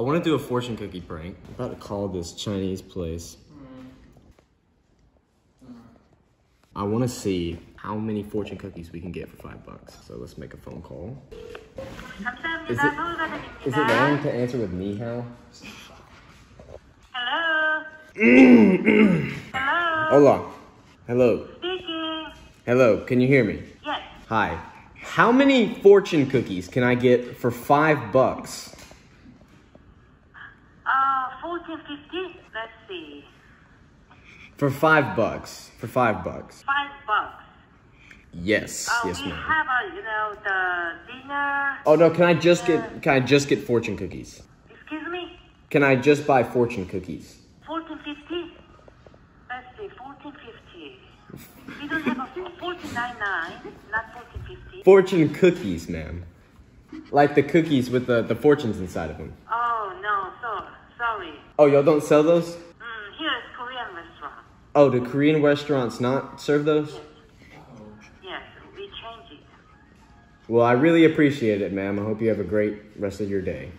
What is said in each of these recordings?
I want to do a fortune cookie prank. I'm about to call this Chinese place. I want to see how many fortune cookies we can get for five bucks. So let's make a phone call. Is it, is it wrong to answer with ni hao? Hello. Hello. Hola. Hello. Speaking. Hello. Can you hear me? Yes. Hi. How many fortune cookies can I get for five bucks? Uh, fourteen fifty. Let's see. For five bucks. For five bucks. Five bucks. Yes. Uh, yes, ma'am. have a, you know, the dinner. Oh no, can I just get can I just get fortune cookies? Excuse me. Can I just buy fortune cookies? Fourteen fifty. Let's see. Fourteen fifty. We don't have a fourteen nine nine. Not fourteen fifty. Fortune cookies, ma'am. Like the cookies with the, the fortunes inside of them. Sorry. Oh, y'all don't sell those? Mm, here is Korean restaurant. Oh, do Korean restaurants not serve those? Yes, we change it. Well, I really appreciate it, ma'am. I hope you have a great rest of your day.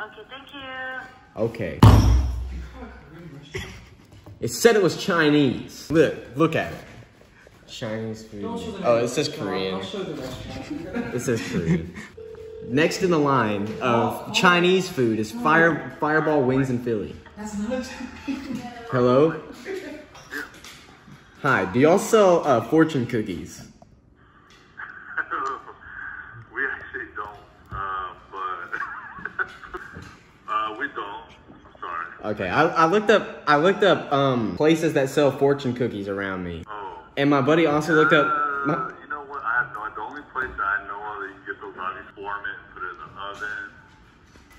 Okay, thank you. Okay. It said it was Chinese. Look, look at it. Chinese food. Oh, it says Korean. It says Korean. Next in the line of Chinese food is Fire Fireball Wings in Philly. Hello? Hi, do y'all sell uh, fortune cookies? we actually don't, uh, but uh, we don't. I'm sorry. Okay, I, I looked up I looked up um places that sell fortune cookies around me. Oh. And my buddy also looked up my, you know what? I have no. The only place that I know of that you can get those obviously form it, put it in the oven.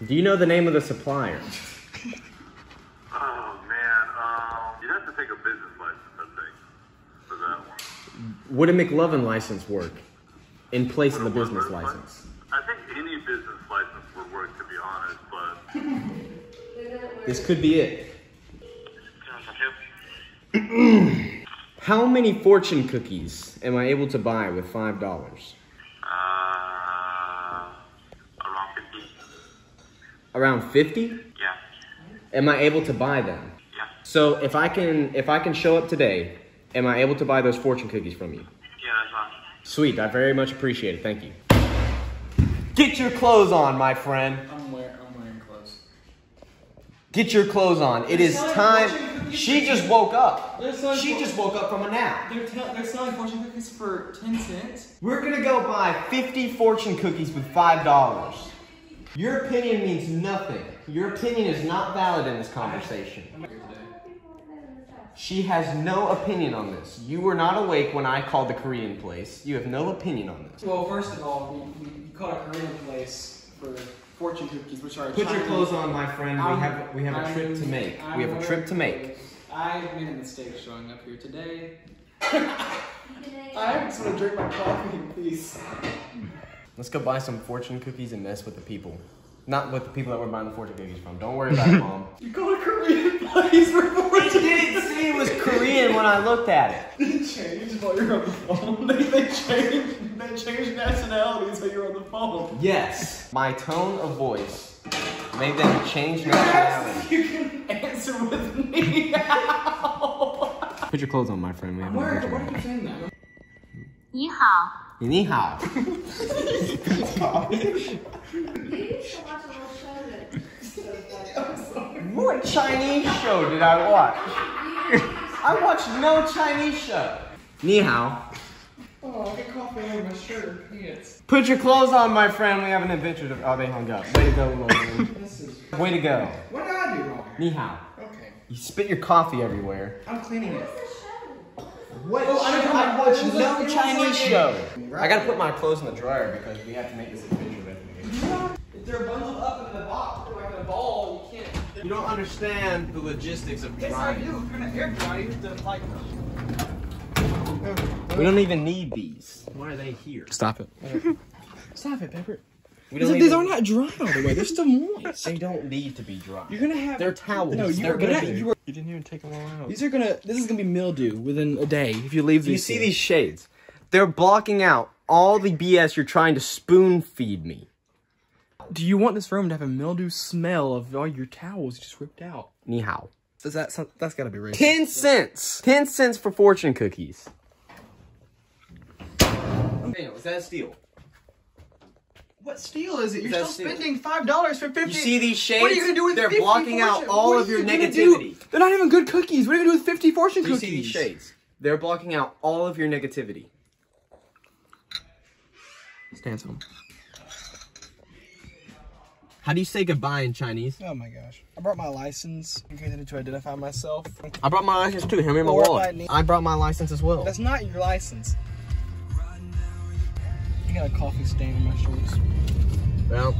Do you know the name of the supplier? Oh man, um, you'd have to take a business license, I think, for that one. Would a McLovin license work in place of the a business license? license? I think any business license would work, to be honest, but This could be it. How many fortune cookies am I able to buy with five dollars? Around fifty? Yeah, Am I able to buy them? yeah, So if I can if I can show up today, am I able to buy those fortune cookies from you? yeah. That's fine. Sweet, I very much appreciate it. Thank you. Get your clothes on, my friend. I'm wearing, I'm wearing clothes. Get your clothes on. It is selling time. fortune cookies. She just woke up. They're selling She for- just woke up from a nap. They're, tell they're selling fortune cookies for 10 cents. We're gonna go buy 50 fortune cookies with $5. Your opinion means nothing. Your opinion is not valid in this conversation. She has no opinion on this. You were not awake when I called the Korean place. You have no opinion on this. Well, first of all, we, we you called a Korean place for fortune cookies, which are Put your clothes on, my friend. We I'm- have we have a trip to make. I'm We have a trip to make. clothes. I made a mistake showing up here today. I just want to drink my coffee in peace. Let's go buy some fortune cookies and mess with the people. Not with the people that we're buying the fortune cookies from. Don't worry about it, mom. You called a Korean place for I fortune didn't say it was Korean when I looked at it. They changed while you're on the phone. They, they changed they changed nationalities while you're on the phone. Yes. My tone of voice made them change nationality. You can answer with me now. Put your clothes on, my friend. We have Where, adventure. why are you saying that? 你好，Ni hao. What Chinese show did I watch? I watched no Chinese show. Ni hao. Oh, I get coffee over my shirt and pants. Put your clothes on, my friend. We have an adventure to. Oh, they hung up. Way to go, Logan. This is. Way to go. What did I do wrong? Ni hao. Okay. You spit your coffee everywhere. I'm cleaning it. What? Oh, I don't I know. watched It was no like- it was Chinese like a- show. I gotta put my clothes in the dryer because we have to make this adventure with If they're bundled up in the box, like in a ball, you can't. You don't understand the logistics of Yes, I drying. do. If you're gonna air dry, you have to like. We don't even need these. Why are they here? Stop it. Stop it, Pepper. We These, don't these are not dry all the way. They're still moist. They don't need to be dry. You're gonna have. They're towels. No, you They're gonna gonna. You, are, You didn't even take them all out. these are gonna. This is gonna be mildew within a day if you leave Do you see here. these shades? They're blocking out all the BS you're trying to spoon feed me. Do you want this room to have a mildew smell of all your towels just ripped out? Ni hao. Does that sound, that's gotta be racist. 10 cents. 10 cents for fortune cookies. Daniel, is that a steal? What steal is it? You're That's still steal. spending five dollars for fifty. You see these shades? What are you gonna do with They're 50 blocking out fortune- all what of are your you gonna do? negativity. They're not even good cookies. What are you gonna do with fifty fortune Do you cookies? see these shades? They're blocking out all of your negativity. Stand some. How do you say goodbye in Chinese? Oh my gosh! I brought my license in case I need to identify myself. I brought my license too. Hand me my Or if I wallet. need- I brought my license as well. That's not your license. You got a coffee stain on my shorts. Well,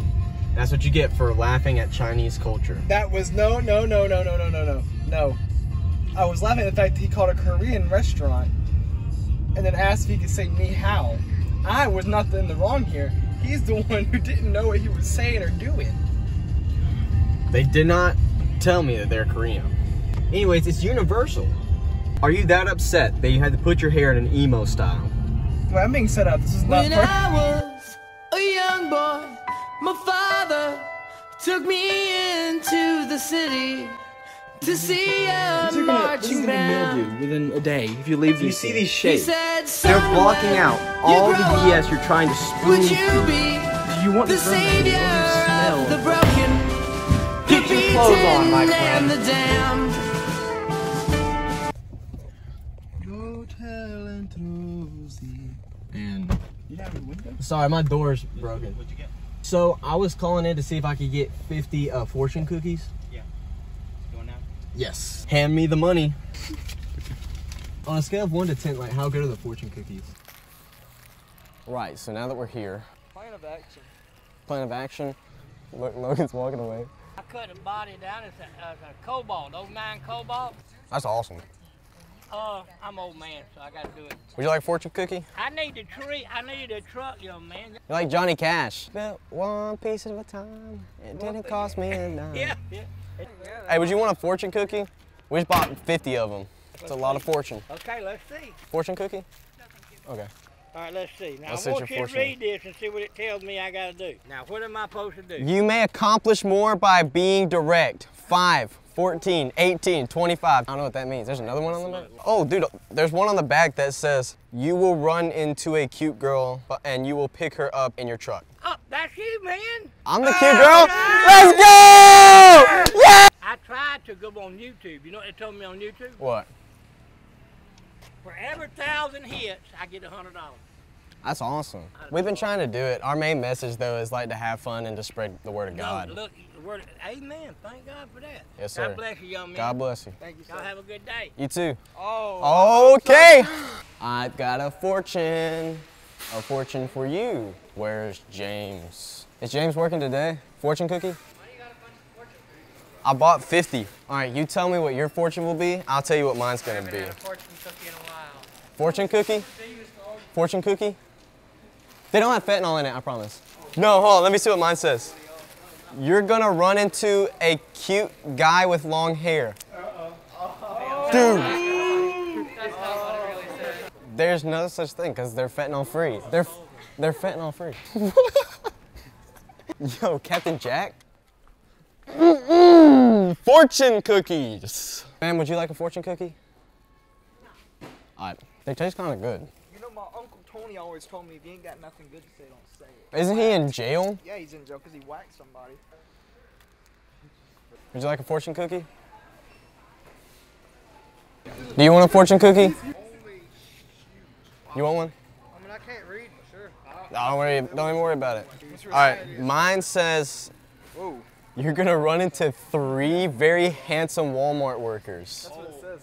that's what you get for laughing at Chinese culture. That was no, no, no, no, no, no, no, no, no. I was laughing at the fact that he called a Korean restaurant and then asked if he could say ni hao. I was not in the wrong here. He's the one who didn't know what he was saying or doing. They did not tell me that they're Korean. Anyways, it's universal. Are you that upset that you had to put your hair in an emo style? Well, I'm being set up. This is not. When per- I was a young boy, my father took me into the city to see a These are gonna, this is marching gonna band. mildew within a day if you leave You see these shapes. said, They're blocking out all the grow BS you're trying to spoon Would you feed. be Do you want the to have savior mildew smell? of the broken? Get the your clothes on, my friend. And the damned. Go tell Aunt Rosie. Oh, And you have a window? Sorry, my door's broken. What'd you get? So I was calling in to see if I could get 50 uh, fortune cookies. Yeah. Going now? Yes. Hand me the money. On a scale of 1 to 10, like, how good are the fortune cookies? Right, so now that we're here, Plan of action. plan of action. Look, Logan's walking away. I cut the body down as a, as a cobalt, 09 cobalt. That's awesome. Uh, I'm old man, so I gotta do it. Would you like a fortune cookie? I need the tree, I need a truck, young man. You like Johnny Cash? Built one piece at a time. It didn't cost me a dime. Yeah, yeah. Hey, would you want a fortune cookie? We just bought 50 of them. It's a lot of fortune. Okay, let's see. Fortune cookie? Okay. All right, let's see. Now Let's I want you to read this and see what it tells me I gotta do. Now, what am I supposed to do? You may accomplish more by being direct. 5, 14, 18, 25. I don't know what that means. There's another one on the back. Oh, dude, there's one on the back that says, You will run into a cute girl and you will pick her up in your truck. Oh, that's you, man. I'm the cute oh, girl. Let's go! Yeah! I tried to go on YouTube. You know what they told me on YouTube? What? For every thousand hits, I get a hundred dollars. That's awesome. We've been trying to do it. Our main message, though, is like to have fun and to spread the word of God. No, look, the word, amen. Thank God for that. Yes, sir. God bless you, young man. God bless you. Thank you, Y'all have a good day. You too. Oh. Okay. I've got a fortune. A fortune for you. Where's James? Is James working today? Fortune cookie? I bought 50. All right, you tell me what your fortune will be. I'll tell you what mine's gonna be. fortune cookie in a while. Fortune cookie? Fortune cookie? They don't have fentanyl in it, I promise. No, hold on, let me see what mine says. You're gonna run into a cute guy with long hair. Dude. There's no such thing because they're fentanyl free. They're they're fentanyl free. Yo, Captain Jack? Mm-mm, fortune cookies. Man, would you like a fortune cookie? No. Alright, they taste kind of good. You know, my Uncle Tony always told me if you ain't got nothing good to say, don't say it. Isn't he in jail? Yeah, he's in jail because he whacked somebody. Would you like a fortune cookie? Do you want a fortune cookie? You want one? I mean, I can't read, but sure. Don't worry. Don't even worry about it. All right, mine says Whoa. you're gonna run into three very handsome Walmart workers. That's what it says.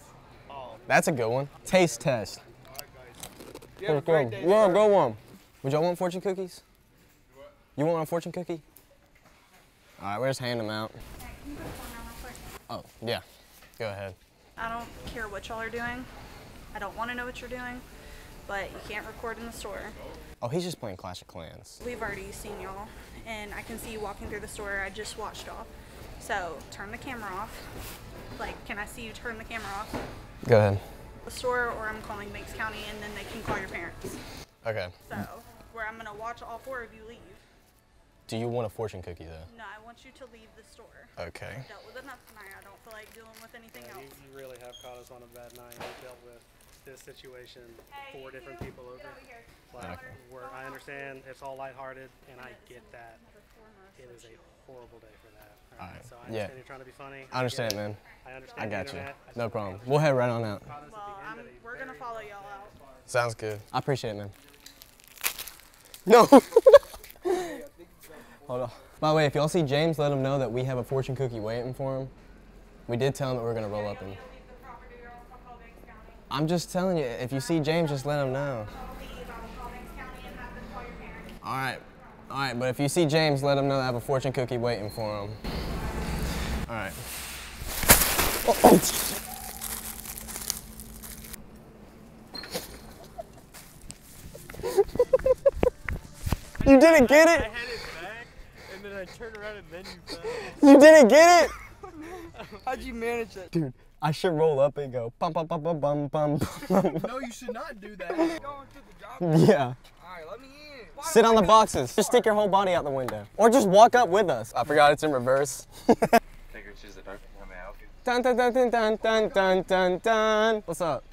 That's a good one. Taste test. You have a Let's go. great day, Yeah, go one. Would y'all want fortune cookies? You want a fortune cookie? All right, we'll just hand them out. Oh, yeah. Go ahead. I don't care what y'all are doing. I don't want to know what you're doing, but you can't record in the store. Oh, he's just playing Clash of Clans. We've already seen y'all, and I can see you walking through the store. I just watched y'all. So turn the camera off. Like, can I see you turn the camera off? Go ahead. The store, or I'm calling Banks County, and then they can call your parents. Okay. So, where I'm gonna watch all four of you leave. Do you want a fortune cookie though? No, I want you to leave the store. Okay. Dealt with enough tonight. I don't feel like dealing with anything Yeah, else. you really have caught us on a bad night. We dealt with this situation, Hey, four different two, people over. get over. Like, Okay. we're, I understand it's all lighthearted, and I get that. Foremost, It is a horrible day for that. Alright, So I yeah. understand you're trying to be funny. I understand, get it. man. I understand. I got you. I No problem. We'll head right on out. caught us at Well, I'm, we're gonna follow y'all out. Sounds good. I appreciate it, man. No. Hold on. By the way, if y'all see James, let him know that we have a fortune cookie waiting for him. We did tell him that we are gonna roll up and. Leave the property or else I'll call Banks County. I'm just telling you, if you see James, just let him know. I'll leave. I will call Banks County and have them call your parents. All right. All right, but if you see James, let him know I have a fortune cookie waiting for him. All right. Oh, oh. You didn't get it? had it back, and then I turned around and then you fell. You didn't get it? How'd you manage that? Dude, I should roll up and go bum bum bum bum bum bum. no, you should not do that. yeah. Right, Sit on the boxes. Just stick your whole body out the window, or just walk up with us. I forgot it's in reverse. Figures she's the doctor. How may I help? Dun dun dun dun dun dun dun dun. dun. What's up?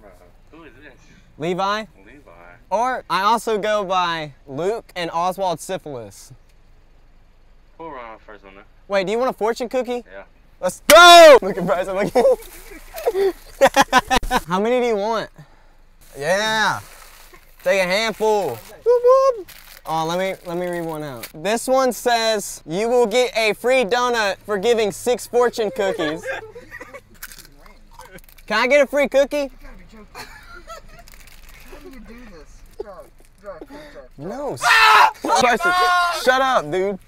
Bro, who is this? Levi. Levi. Or I also go by Luke and Oswald Syphilis. We'll run first on there. Wait, do you want a fortune cookie? Yeah. Let's go! Look at Bryson. Look How many do you want? Yeah. Take a handful. Whoop. Oh, let me let me read one out. This one says you will get a free donut for giving six fortune cookies. Can I get a free cookie? How do you do this? Bro, bro, bro. No. Shut up, dude.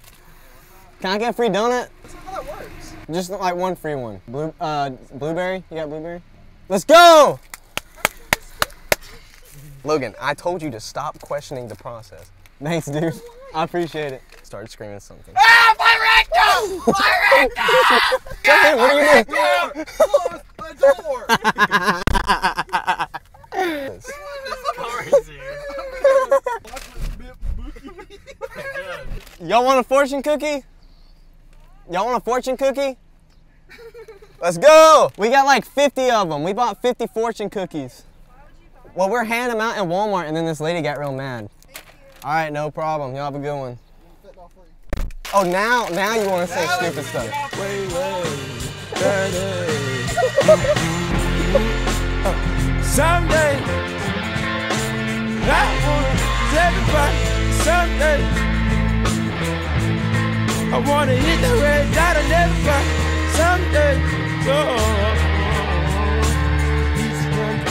Can I get a free donut? That's not how that works. Just like one free one. Blue, uh, blueberry. You got blueberry? Let's go. Logan, I told you to stop questioning the process. Thanks, dude. I appreciate it. Started screaming something. Ah, my rectum! My rectum! Hey, what are you doing? Close the door! Y'all want a fortune cookie? Y'all want a fortune cookie? Let's go! We got like 50 of them. We bought 50 fortune cookies. Well, we're handing them out in Walmart, and then this lady got real mad. All right, no problem. Y'all have a good one. Oh, now, now you want to say stupid stuff. Someday, I want everybody. Someday, I wanna hit the red dot and everybody. Someday,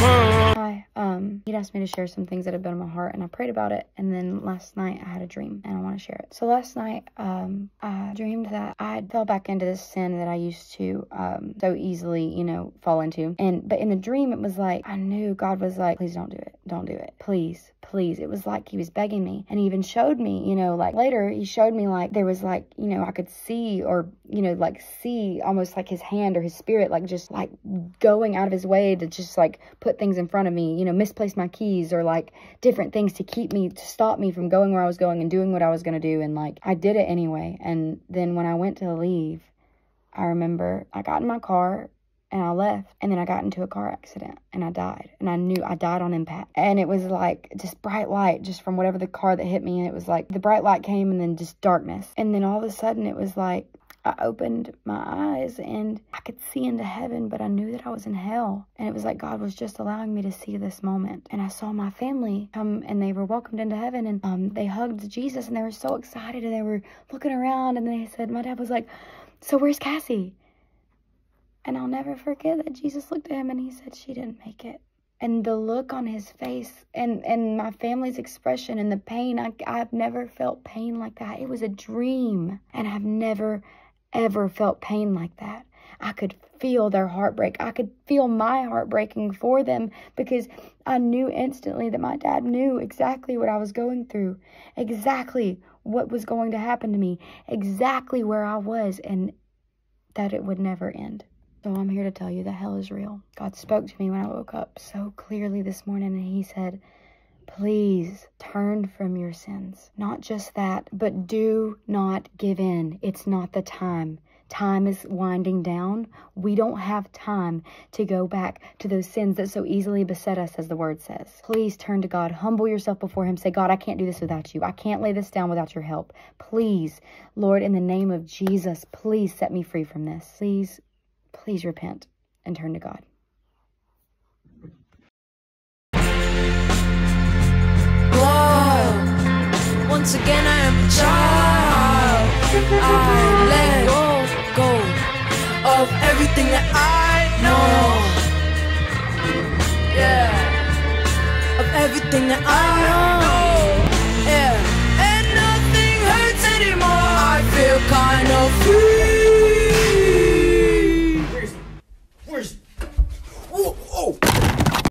Hi. Um, he'd asked me to share some things that have been on my heart, and I prayed about it. And then last night I had a dream, and I want to share it. So last night, um, I dreamed that I fell back into this sin that I used to um, so easily, you know, fall into. And but in the dream, it was like I knew God was like, "Please don't do it. Don't do it. Please, please." It was like He was begging me, and He even showed me, you know, like later He showed me like there was like, you know, I could see or you know, like see almost like His hand or His spirit, like just like going out of His way to just like put things in front of me, you know, misplace my keys or like different things to keep me, to stop me from going where I was going and doing what I was going to do. And like, I did it anyway. And then when I went to leave, I remember I got in my car and I left. And then I got into a car accident and I died. And I knew I died on impact. And it was like just bright light just from whatever the car that hit me. And it was like the bright light came and then just darkness. And then all of a sudden it was like, I opened my eyes and I could see into heaven, but I knew that I was in hell. And it was like God was just allowing me to see this moment. And I saw my family come and they were welcomed into heaven and um, they hugged Jesus and they were so excited and they were looking around and they said, My dad was like, So where's Cassie? And I'll never forget that Jesus looked at him and he said, She didn't make it. And the look on his face and, and my family's expression and the pain, I, I've never felt pain like that. It was a dream. And I've never ever felt pain like that. I could feel their heartbreak. I could feel my heart breaking for them because I knew instantly that my dad knew exactly what I was going through, exactly what was going to happen to me, exactly where I was, and that it would never end. So I'm here to tell you that hell is real. God spoke to me when I woke up so clearly this morning, and He said, Please turn from your sins. Not just that, but do not give in. It's not the time. Time is winding down. We don't have time to go back to those sins that so easily beset us, as the word says. Please turn to God. Humble yourself before Him. Say, God, I can't do this without you. I can't lay this down without your help. Please, Lord, in the name of Jesus, please set me free from this. Please, please repent and turn to God. Once again, I am a child. I let go, go of everything that I know. Yeah, of everything that I know.